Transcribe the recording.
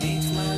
Meet my